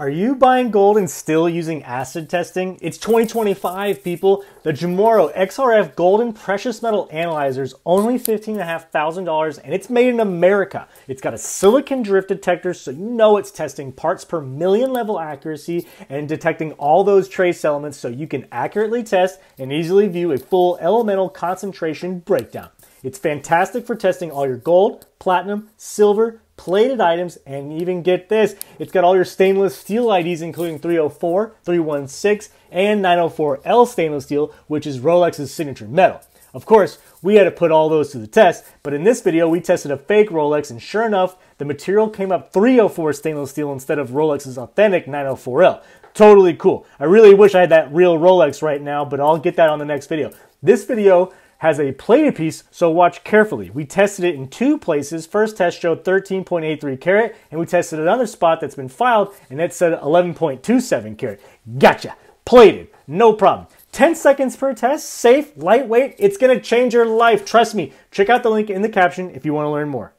Are you buying gold and still using acid testing? It's 2025, people. The Gemoro XRF Golden Precious Metal Analyzer is only $15,500 and it's made in America. It's got a silicon drift detector so you know it's testing parts per million level accuracy and detecting all those trace elements so you can accurately test and easily view a full elemental concentration breakdown. It's fantastic for testing all your gold, platinum, silver, plated items, and even get this, it's got all your stainless steel IDs, including 304, 316, and 904L stainless steel, which is Rolex's signature metal. Of course, we had to put all those to the test, but in this video, we tested a fake Rolex, and sure enough, the material came up 304 stainless steel instead of Rolex's authentic 904L. Totally cool. I really wish I had that real Rolex right now, but I'll get that on the next video. This video has a plated piece, so watch carefully. We tested it in two places. First test showed 13.83 carat, and we tested another spot that's been filed, and it said 11.27 carat. Gotcha. Plated. No problem. 10 seconds per test, safe, lightweight. It's going to change your life. Trust me. Check out the link in the caption if you want to learn more.